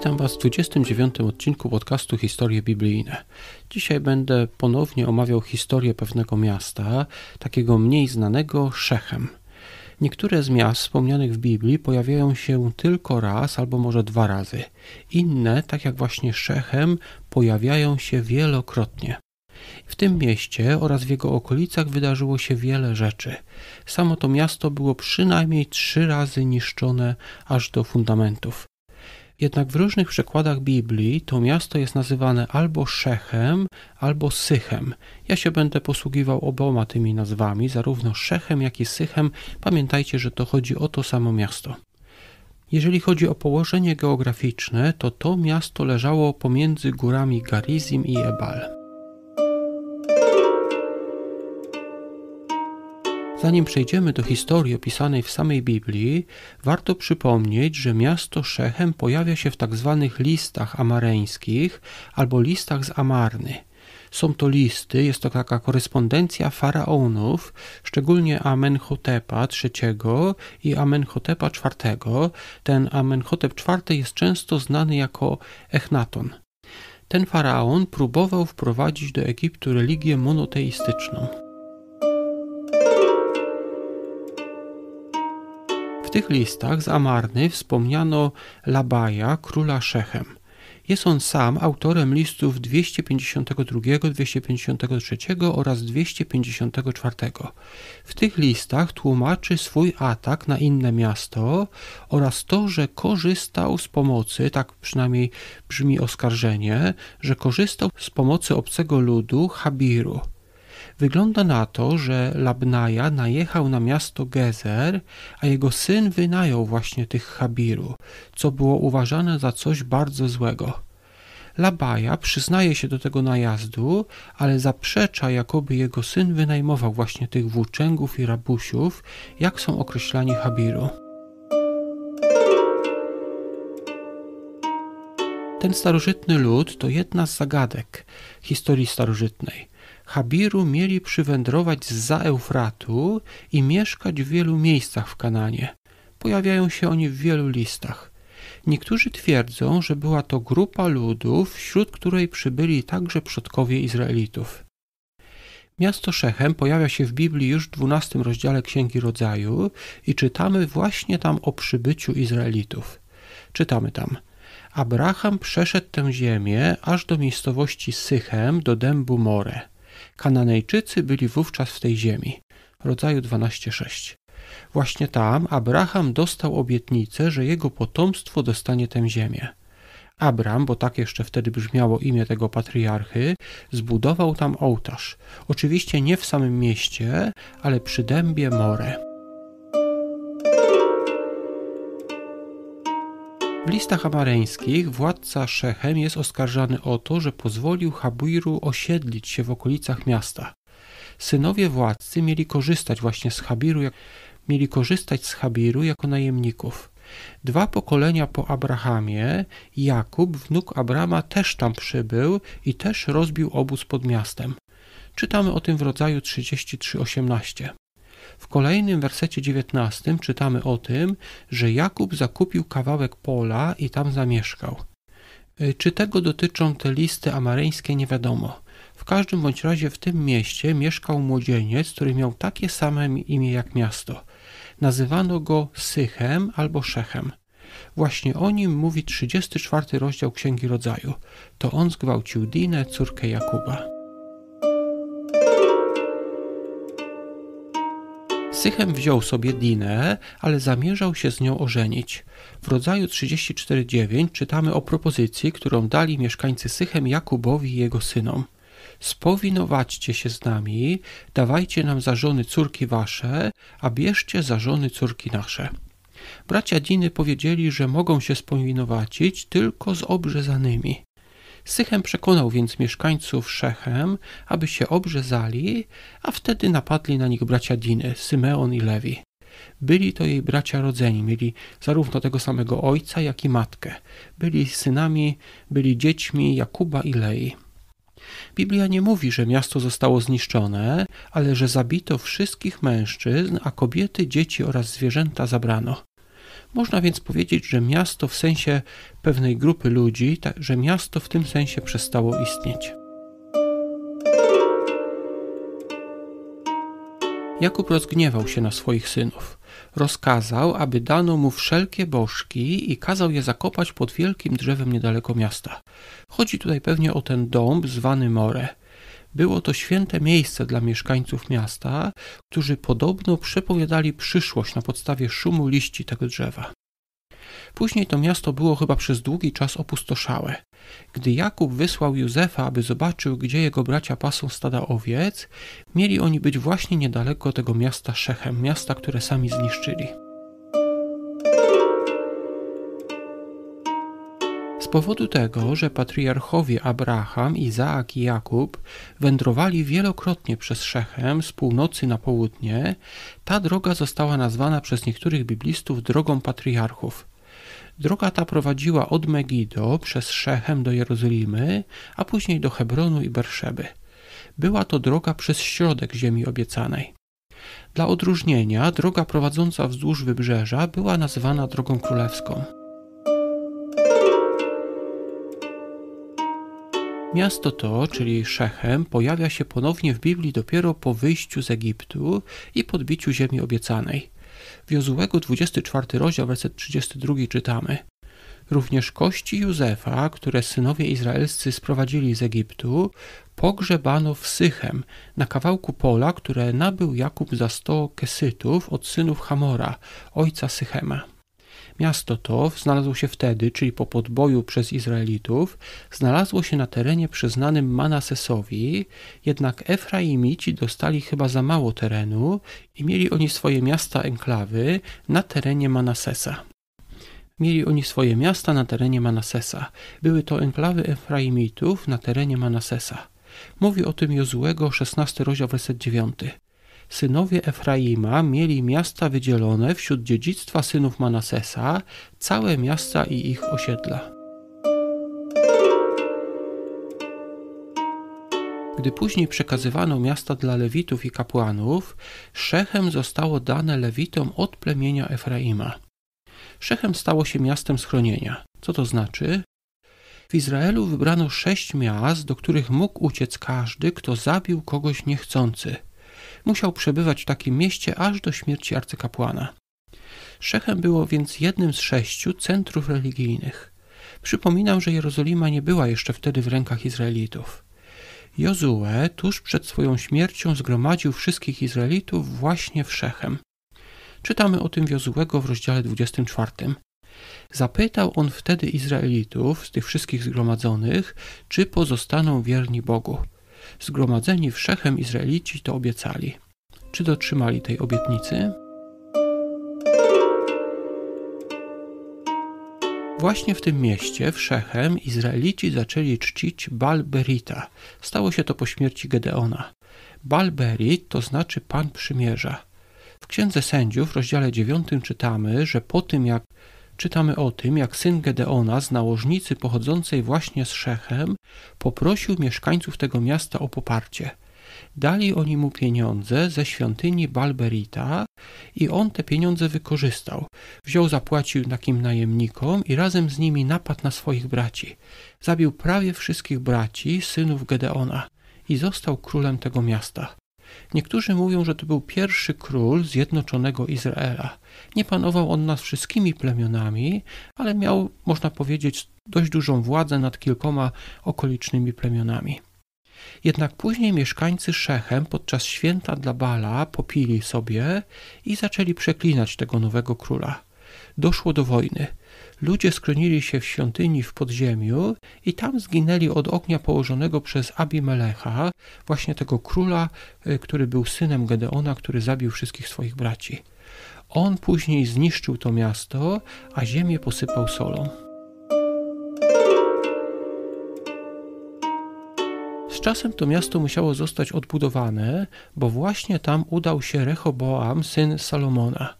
Witam Was w 29 odcinku podcastu Historie Biblijne. Dzisiaj będę ponownie omawiał historię pewnego miasta, takiego mniej znanego Szechem. Niektóre z miast wspomnianych w Biblii pojawiają się tylko raz albo może dwa razy. Inne, tak jak właśnie Szechem, pojawiają się wielokrotnie. W tym mieście oraz w jego okolicach wydarzyło się wiele rzeczy. Samo to miasto było przynajmniej trzy razy niszczone aż do fundamentów. Jednak w różnych przekładach Biblii to miasto jest nazywane albo Szechem, albo Sychem. Ja się będę posługiwał oboma tymi nazwami, zarówno Szechem, jak i Sychem. Pamiętajcie, że to chodzi o to samo miasto. Jeżeli chodzi o położenie geograficzne, to to miasto leżało pomiędzy górami Garizim i Ebal. Zanim przejdziemy do historii opisanej w samej Biblii, warto przypomnieć, że miasto Szechem pojawia się w tzw. Tak listach amareńskich albo listach z Amarny. Są to listy, jest to taka korespondencja faraonów, szczególnie Amenhotepa III i Amenhotepa IV. Ten Amenhotep IV jest często znany jako Echnaton. Ten faraon próbował wprowadzić do Egiptu religię monoteistyczną. W tych listach z Amarny wspomniano Labaja, króla Szechem. Jest on sam autorem listów 252, 253 oraz 254. W tych listach tłumaczy swój atak na inne miasto oraz to, że korzystał z pomocy, tak przynajmniej brzmi oskarżenie, że korzystał z pomocy obcego ludu Habiru. Wygląda na to, że Labnaja najechał na miasto Gezer, a jego syn wynajął właśnie tych Habiru, co było uważane za coś bardzo złego. Labaja przyznaje się do tego najazdu, ale zaprzecza, jakoby jego syn wynajmował właśnie tych włóczęgów i rabusiów, jak są określani Habiru. Ten starożytny lud to jedna z zagadek historii starożytnej. Habiru mieli przywędrować za Eufratu i mieszkać w wielu miejscach w Kananie. Pojawiają się oni w wielu listach. Niektórzy twierdzą, że była to grupa ludów, wśród której przybyli także przodkowie Izraelitów. Miasto Szechem pojawia się w Biblii już w XII rozdziale Księgi Rodzaju i czytamy właśnie tam o przybyciu Izraelitów. Czytamy tam – Abraham przeszedł tę ziemię aż do miejscowości Sychem, do dębu More. Kananejczycy byli wówczas w tej ziemi. Rodzaju 12:6. Właśnie tam Abraham dostał obietnicę, że jego potomstwo dostanie tę ziemię. Abram, bo tak jeszcze wtedy brzmiało imię tego patriarchy, zbudował tam ołtarz. Oczywiście nie w samym mieście, ale przy dębie More. W listach amareńskich władca Szechem jest oskarżany o to, że pozwolił Habiru osiedlić się w okolicach miasta. Synowie władcy mieli korzystać właśnie z Habiru, jak, mieli korzystać z Habiru jako najemników. Dwa pokolenia po Abrahamie, Jakub, wnuk Abrama, też tam przybył i też rozbił obóz pod miastem. Czytamy o tym w rodzaju 33:18. W kolejnym wersecie 19 czytamy o tym, że Jakub zakupił kawałek pola i tam zamieszkał. Y, czy tego dotyczą te listy amareńskie, nie wiadomo. W każdym bądź razie w tym mieście mieszkał młodzieniec, który miał takie same imię jak miasto. Nazywano go Sychem albo Szechem. Właśnie o nim mówi 34 rozdział Księgi Rodzaju. To on zgwałcił Dinę, córkę Jakuba. Sychem wziął sobie Dinę, ale zamierzał się z nią ożenić. W rodzaju 34.9 czytamy o propozycji, którą dali mieszkańcy Sychem Jakubowi i jego synom. Spowinowaćcie się z nami, dawajcie nam za żony córki wasze, a bierzcie za żony córki nasze. Bracia Diny powiedzieli, że mogą się spowinowacić tylko z obrzezanymi. Sychem przekonał więc mieszkańców Szechem, aby się obrzezali, a wtedy napadli na nich bracia Diny, Symeon i Lewi. Byli to jej bracia rodzeni, mieli zarówno tego samego ojca, jak i matkę. Byli synami, byli dziećmi Jakuba i Lei. Biblia nie mówi, że miasto zostało zniszczone, ale że zabito wszystkich mężczyzn, a kobiety, dzieci oraz zwierzęta zabrano. Można więc powiedzieć, że miasto w sensie pewnej grupy ludzi, że miasto w tym sensie przestało istnieć. Jakub rozgniewał się na swoich synów. Rozkazał, aby dano mu wszelkie bożki i kazał je zakopać pod wielkim drzewem niedaleko miasta. Chodzi tutaj pewnie o ten dąb zwany More. Było to święte miejsce dla mieszkańców miasta, którzy podobno przepowiadali przyszłość na podstawie szumu liści tego drzewa. Później to miasto było chyba przez długi czas opustoszałe. Gdy Jakub wysłał Józefa, aby zobaczył, gdzie jego bracia pasą stada owiec, mieli oni być właśnie niedaleko tego miasta Szechem, miasta, które sami zniszczyli. Powodu tego, że patriarchowie Abraham, Izaak i Jakub wędrowali wielokrotnie przez Szechem z północy na południe, ta droga została nazwana przez niektórych biblistów drogą patriarchów. Droga ta prowadziła od Megido przez Szechem do Jerozolimy, a później do Hebronu i Berszeby. Była to droga przez środek ziemi obiecanej. Dla odróżnienia droga prowadząca wzdłuż wybrzeża była nazywana drogą królewską. Miasto to, czyli Szechem, pojawia się ponownie w Biblii dopiero po wyjściu z Egiptu i podbiciu ziemi obiecanej. W Jozułego 24 rozdział, werset 32 czytamy Również kości Józefa, które synowie izraelscy sprowadzili z Egiptu, pogrzebano w Sychem, na kawałku pola, które nabył Jakub za sto kesytów od synów Hamora, ojca Sychema. Miasto to znalazło się wtedy, czyli po podboju przez Izraelitów, znalazło się na terenie przyznanym Manasesowi, jednak Efraimici dostali chyba za mało terenu i mieli oni swoje miasta enklawy na terenie Manasesa. Mieli oni swoje miasta na terenie Manasesa. Były to enklawy Efraimitów na terenie Manasesa. Mówi o tym Jozułego 16 rozdział werset 9 synowie Efraima mieli miasta wydzielone wśród dziedzictwa synów Manasesa, całe miasta i ich osiedla. Gdy później przekazywano miasta dla Lewitów i kapłanów, Szechem zostało dane Lewitom od plemienia Efraima. Szechem stało się miastem schronienia. Co to znaczy? W Izraelu wybrano sześć miast, do których mógł uciec każdy, kto zabił kogoś niechcący – Musiał przebywać w takim mieście aż do śmierci arcykapłana. Szechem było więc jednym z sześciu centrów religijnych. Przypominam, że Jerozolima nie była jeszcze wtedy w rękach Izraelitów. Jozue tuż przed swoją śmiercią zgromadził wszystkich Izraelitów właśnie w Szechem. Czytamy o tym Jozuego w rozdziale 24. Zapytał on wtedy Izraelitów, z tych wszystkich zgromadzonych, czy pozostaną wierni Bogu. Zgromadzeni w Szechem Izraelici to obiecali. Czy dotrzymali tej obietnicy? Właśnie w tym mieście, w Szechem, Izraelici zaczęli czcić Balberita. Stało się to po śmierci Gedeona. Balberit to znaczy Pan Przymierza. W Księdze Sędziów, rozdziale 9 czytamy, że po tym jak czytamy o tym, jak syn Gedeona z nałożnicy pochodzącej właśnie z Szechem poprosił mieszkańców tego miasta o poparcie. Dali oni mu pieniądze ze świątyni Balberita i on te pieniądze wykorzystał. Wziął, zapłacił takim najemnikom i razem z nimi napadł na swoich braci. Zabił prawie wszystkich braci, synów Gedeona i został królem tego miasta. Niektórzy mówią, że to był pierwszy król zjednoczonego Izraela. Nie panował on nad wszystkimi plemionami, ale miał, można powiedzieć, dość dużą władzę nad kilkoma okolicznymi plemionami. Jednak później mieszkańcy Szechem podczas święta dla Bala popili sobie i zaczęli przeklinać tego nowego króla. Doszło do wojny. Ludzie skronili się w świątyni w podziemiu i tam zginęli od ognia położonego przez Abimelecha, właśnie tego króla, y, który był synem Gedeona, który zabił wszystkich swoich braci. On później zniszczył to miasto, a ziemię posypał solą. Z czasem to miasto musiało zostać odbudowane, bo właśnie tam udał się Rehoboam, syn Salomona.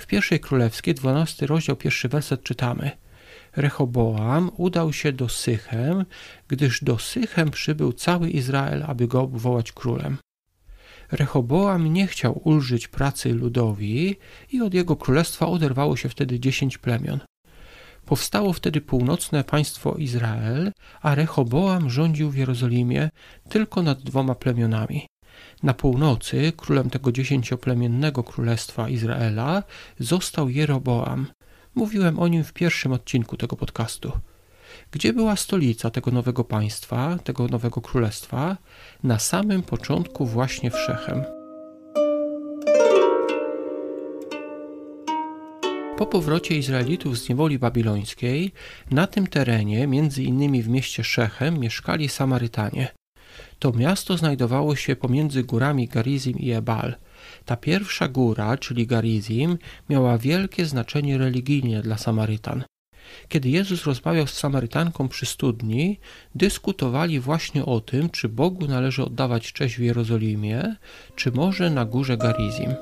W pierwszej królewskiej, 12 rozdział, pierwszy werset czytamy. Rehoboam udał się do Sychem, gdyż do Sychem przybył cały Izrael, aby go obwołać królem. Rehoboam nie chciał ulżyć pracy ludowi i od jego królestwa oderwało się wtedy dziesięć plemion. Powstało wtedy północne państwo Izrael, a Rehoboam rządził w Jerozolimie tylko nad dwoma plemionami. Na północy królem tego dziesięcioplemiennego królestwa Izraela został Jeroboam. Mówiłem o nim w pierwszym odcinku tego podcastu. Gdzie była stolica tego nowego państwa, tego nowego królestwa? Na samym początku właśnie w Szechem. Po powrocie Izraelitów z niewoli babilońskiej, na tym terenie, między innymi w mieście Szechem, mieszkali Samarytanie. To miasto znajdowało się pomiędzy górami Garizim i Ebal. Ta pierwsza góra, czyli Garizim, miała wielkie znaczenie religijne dla Samarytan. Kiedy Jezus rozmawiał z Samarytanką przy studni, dyskutowali właśnie o tym, czy Bogu należy oddawać cześć w Jerozolimie, czy może na górze Garizim.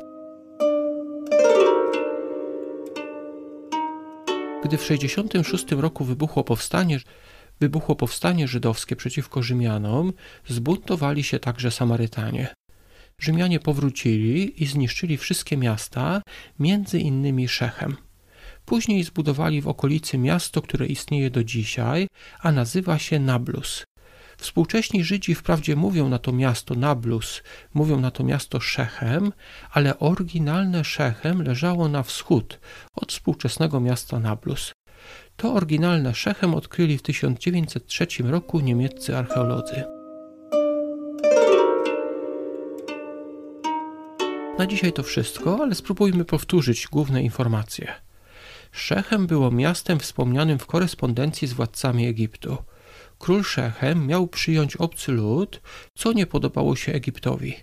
Gdy w 66 roku wybuchło powstanie, wybuchło powstanie żydowskie przeciwko Rzymianom, zbuntowali się także Samarytanie. Rzymianie powrócili i zniszczyli wszystkie miasta, między innymi Szechem. Później zbudowali w okolicy miasto, które istnieje do dzisiaj, a nazywa się Nablus. Współcześni Żydzi wprawdzie mówią na to miasto Nablus, mówią na to miasto Szechem, ale oryginalne Szechem leżało na wschód od współczesnego miasta Nablus. To oryginalne Szechem odkryli w 1903 roku niemieccy archeolodzy. Na dzisiaj to wszystko, ale spróbujmy powtórzyć główne informacje. Szechem było miastem wspomnianym w korespondencji z władcami Egiptu. Król Szechem miał przyjąć obcy lud, co nie podobało się Egiptowi.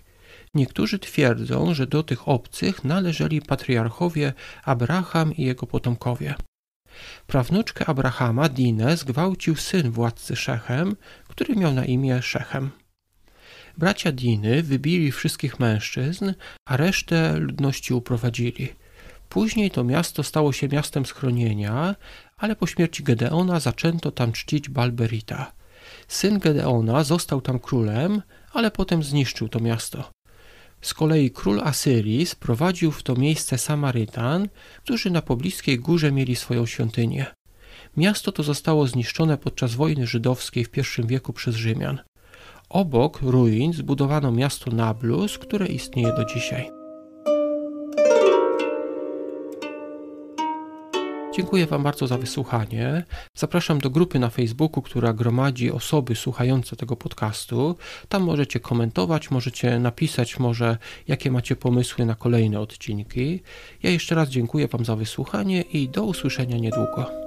Niektórzy twierdzą, że do tych obcych należeli patriarchowie Abraham i jego potomkowie. Prawnuczkę Abrahama, Dinę, zgwałcił syn władcy Szechem, który miał na imię Szechem. Bracia Diny wybili wszystkich mężczyzn, a resztę ludności uprowadzili. Później to miasto stało się miastem schronienia, ale po śmierci Gedeona zaczęto tam czcić Balberita. Syn Gedeona został tam królem, ale potem zniszczył to miasto. Z kolei król Asyrii sprowadził w to miejsce Samarytan, którzy na pobliskiej górze mieli swoją świątynię. Miasto to zostało zniszczone podczas wojny żydowskiej w I wieku przez Rzymian. Obok ruin zbudowano miasto Nablus, które istnieje do dzisiaj. Dziękuję Wam bardzo za wysłuchanie. Zapraszam do grupy na Facebooku, która gromadzi osoby słuchające tego podcastu. Tam możecie komentować, możecie napisać może, jakie macie pomysły na kolejne odcinki. Ja jeszcze raz dziękuję Wam za wysłuchanie i do usłyszenia niedługo.